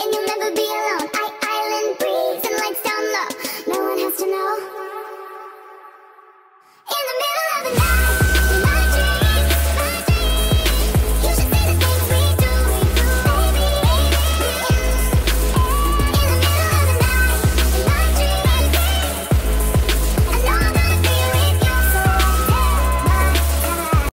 and you'll never be alone.